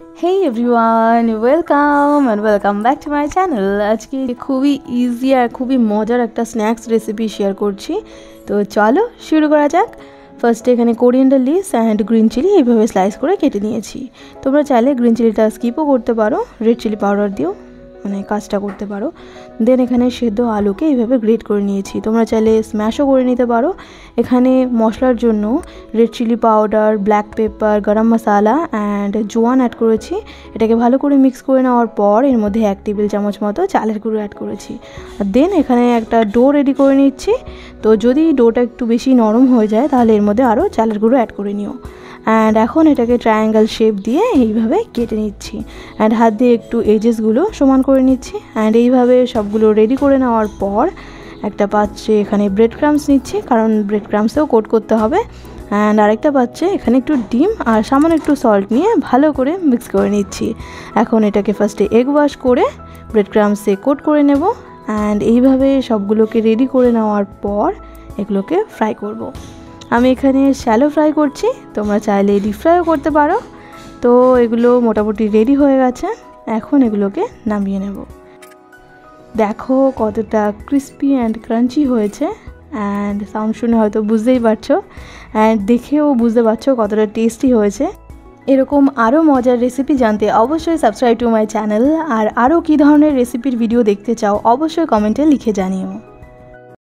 Hey everyone welcome and welcome back to my channel আজকে খুবই easy আর খুবই মজার একটা স্ন্যাক্স রেসিপি শেয়ার করছি। তো চলো শুরু করা যাক। ফার্স্টে এখানে coriander leaves and green chilli এইভাবে স্লাইস করে কেটে নিয়েছি। তোমরা চাইলে গ্রিন চিলিটা স্কিপও করতে পারো। রেড চিলি পাউডার দিয়েও। মানে কাজটা করতে পারো। দেন এখানে সেদ্ধ আলুকে এইভাবে গ্রেট করে নিয়েছি। তোমরা চাইলে স্ম্যাশও করে নিতে পারো। এখানে মশলার জন্য red chilli powder black pepper garam masala and জোয়ান অ্যাড করেছি। এটাকে ভালো করে মিক্স করে নেওয়ার পর এর মধ্যে এক টেবিল চামচ মতো চালের গুঁড়ো অ্যাড করেছি। আর দেন এখানে একটা ডো রেডি করে নিচ্ছি। তো যদি ডোটা একটু বেশি নরম হয়ে যায় তাহলে এর মধ্যে আরও চালের গুঁড়ো অ্যাড করে নিও। অ্যান্ড এখন এটাকে ট্রায়াঙ্গেল শেপ দিয়ে এইভাবে কেটে নিচ্ছি। অ্যান্ড হাত দিয়ে একটু এজেসগুলো সমান করে নিচ্ছি। অ্যান্ড এইভাবে সবগুলো রেডি করে নেওয়ার পর একটা পাত্রে এখানে ব্রেড ক্রামস নিচ্ছি, কারণ ব্রেড ক্রামসেও কোট করতে হবে। অ্যান্ড আরেকটা পাচ্ছে এখানে একটু ডিম আর সামান্য একটু সল্ট নিয়ে ভালো করে মিক্স করে নিচ্ছি। এখন এটাকে ফার্স্টে এগ ওয়াশ করে ব্রেড ক্রামসে কোট করে নেব। অ্যান্ড এইভাবে সবগুলোকে রেডি করে নেওয়ার পর এগুলোকে ফ্রাই করব। আমি এখানে শ্যালো ফ্রাই করছি। তোমরা চাইলে ডিপ ফ্রাইও করতে পারো। তো এগুলো মোটামুটি রেডি হয়ে গেছে। এখন এগুলোকে নামিয়ে নেব। দেখো কতটা ক্রিস্পি অ্যান্ড ক্রাঞ্চি হয়েছে। অ্যান্ড সাউন্ড শুনে হয়তো বুঝতেই পারছ। অ্যান্ড দেখেও বুঝতে পারছ কতটা টেস্টি হয়েছে। এরকম আরও মজার রেসিপি জানতে অবশ্যই সাবস্ক্রাইব টু মাই চ্যানেল আর আরও কী ধরনের রেসিপির ভিডিও দেখতে চাও, অবশ্যই কমেন্টে লিখে জানিও।